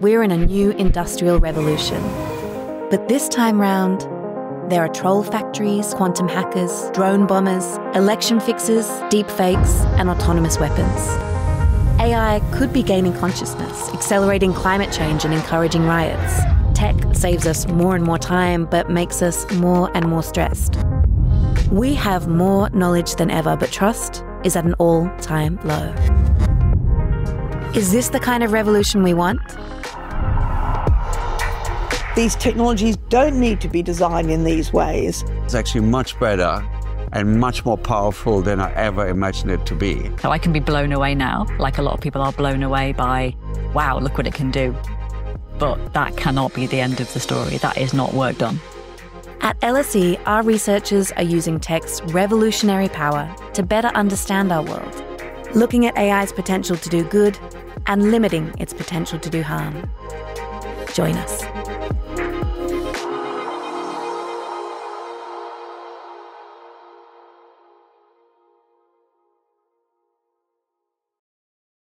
we're in a new industrial revolution. But this time round, there are troll factories, quantum hackers, drone bombers, election fixers, deepfakes, and autonomous weapons. AI could be gaining consciousness, accelerating climate change and encouraging riots. Tech saves us more and more time, but makes us more and more stressed. We have more knowledge than ever, but trust is at an all time low. Is this the kind of revolution we want? These technologies don't need to be designed in these ways. It's actually much better and much more powerful than I ever imagined it to be. So I can be blown away now, like a lot of people are blown away by, wow, look what it can do. But that cannot be the end of the story. That is not work done. At LSE, our researchers are using tech's revolutionary power to better understand our world, looking at AI's potential to do good and limiting its potential to do harm. Join us.